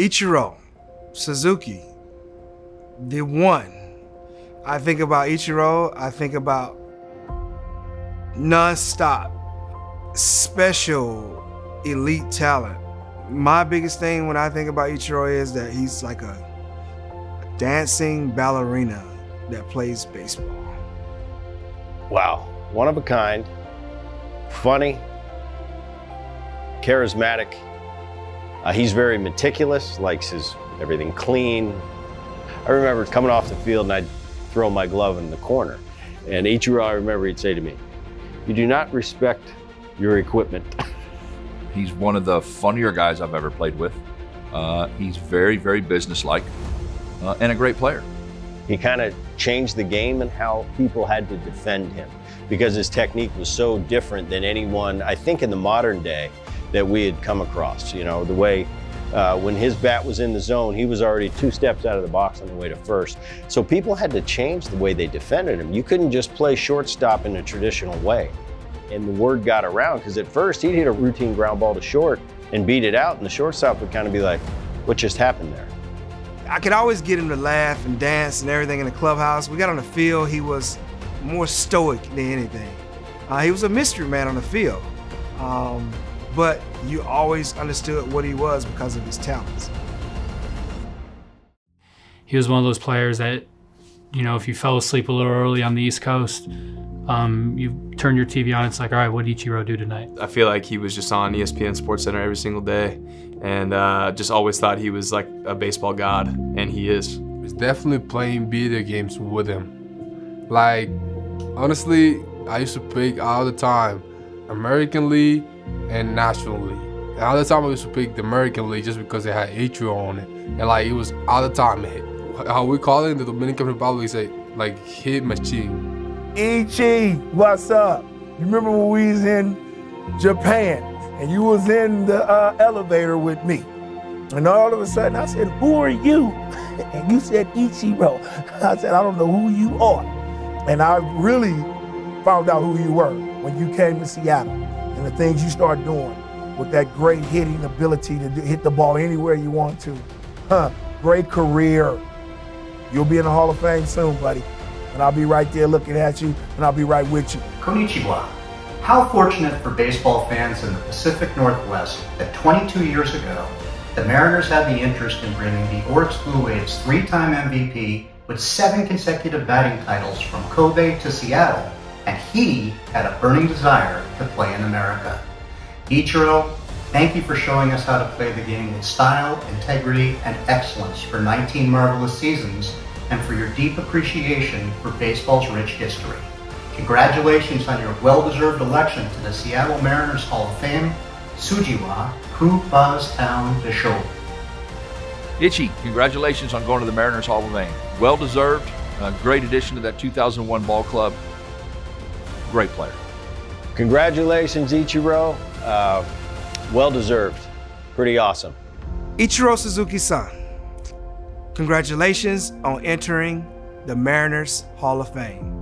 Ichiro Suzuki, the one. I think about Ichiro, I think about non-stop, special, elite talent. My biggest thing when I think about Ichiro is that he's like a dancing ballerina that plays baseball. Wow, one of a kind, funny, charismatic. Uh, he's very meticulous, likes his everything clean. I remember coming off the field and I'd throw my glove in the corner. And Ichiro, I remember he'd say to me, you do not respect your equipment. He's one of the funnier guys I've ever played with. Uh, he's very, very businesslike uh, and a great player. He kind of changed the game and how people had to defend him because his technique was so different than anyone, I think, in the modern day that we had come across. You know, the way uh, when his bat was in the zone, he was already two steps out of the box on the way to first. So people had to change the way they defended him. You couldn't just play shortstop in a traditional way. And the word got around because at first he'd hit a routine ground ball to short and beat it out, and the shortstop would kind of be like, what just happened there? I could always get him to laugh and dance and everything in the clubhouse. We got on the field, he was more stoic than anything. Uh, he was a mystery man on the field. Um, but you always understood what he was because of his talents. He was one of those players that, you know, if you fell asleep a little early on the East Coast, um, you turn your TV on, it's like, all right, what did Ichiro do tonight? I feel like he was just on ESPN Sports Center every single day and uh, just always thought he was like a baseball god, and he is. It's definitely playing video games with him. Like, honestly, I used to pick all the time American League and National League. And all the time I used to pick the American League just because it had Atrio on it. And like, it was all the time. How we call it in the Dominican Republic, we say, like, hit machine. Ichi, what's up? You remember when we was in Japan and you was in the uh, elevator with me. And all of a sudden I said, who are you? And you said Ichiro. I said, I don't know who you are. And I really found out who you were when you came to Seattle and the things you start doing with that great hitting ability to hit the ball anywhere you want to. Huh, great career. You'll be in the Hall of Fame soon, buddy. And I'll be right there looking at you, and I'll be right with you. Konnichiwa. How fortunate for baseball fans in the Pacific Northwest that 22 years ago, the Mariners had the interest in bringing the Orix Blue Waves three-time MVP with seven consecutive batting titles from Kobe to Seattle, and he had a burning desire to play in America. Ichiro, thank you for showing us how to play the game with style, integrity, and excellence for 19 marvelous seasons, and for your deep appreciation for baseball's rich history. Congratulations on your well-deserved election to the Seattle Mariners Hall of Fame. Sujiwa Ku Buzz Town de Show. Itchy, congratulations on going to the Mariners Hall of Fame. Well deserved. A great addition to that 2001 ball club. Great player. Congratulations, Ichiro. Uh, well deserved. Pretty awesome. Ichiro Suzuki-san, congratulations on entering the Mariners Hall of Fame.